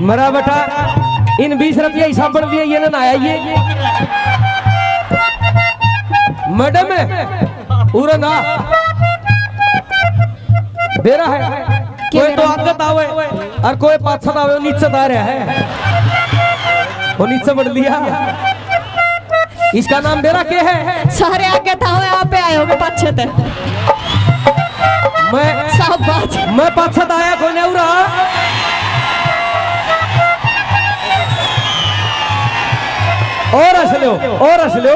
मेरा बेटा इन बीस रुपये हिसाब बढ़ दिए ये ना आया ये। मैडम पूरा ना। रहा है कोई तो आगत आवे और कोई पाछत आवे नीचे आ रहा है। वो नीचे बढ़ लिया। इसका नाम बेरा क्या है। सारे आगे था यहाँ पे आए होगे पाछे थे मैं सब बात मैं पाछत आया कोई और हंस लो और हंस लो।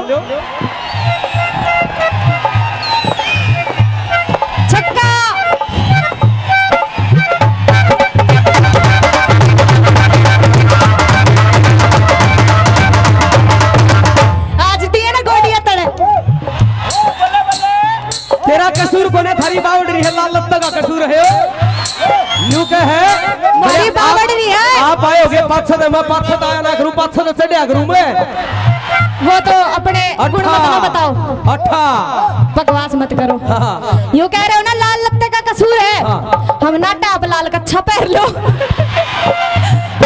तेरा कसूर कोने थारी बाउंड्री है लाल लत्ता का कसूर है। यू के है। आप आयोगे पाछत मैं पाछत आया ना करूँ पाछत चढ़िया करूँ मैं। वो तो अपने गुण मतलब बताओ। अठा बकवास मत करो। हाँ। यूँ कह रहे हो ना लाल लत्ते का कसूर है। हाँ। हम ना टाप लाल कच्छा पहन लो।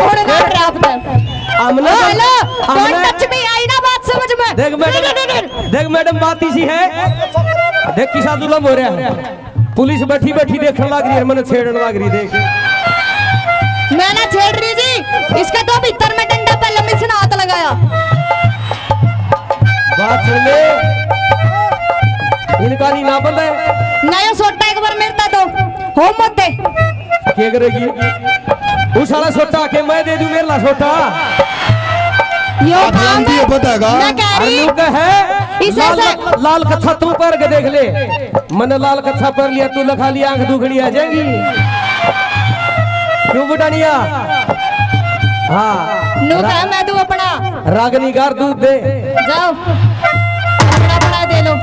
और ना टाप दे। अमला। हेलो। डोंट टच मी आई ना बात समझ में। देख मैडम। देख मैडम बात इसी है। देख किसा जुलम हो रहा है। पुलिस बैठी बैठी देखने लग रही है मैंने छेड़ने लग रही देख। मैं ना छेड़ रही जी। इसके तो भीतर में डंडा पहले मिसन हाथ लगाया। बात सुन ले। इनका नहीं ना बंद है। ना ये सोटा एक बार मिलता तो हो मत क्या करेगी? उस साला छोटा के मैं दे दूँ मेरे ला छोटा यो काम है पता है का? मैं कह रही। है। इसे लाल, से- लाल कच्छा तू पर के देख ले। मैंने लाल कच्छा पर लिया तू लखा लिया आँख दुखड़ी आ जाएगी। क्यों बुटानिया? हाँ। नू मैं तू अपना। रागनी कर दूध दे। जाओ। अपना अपना दे लो।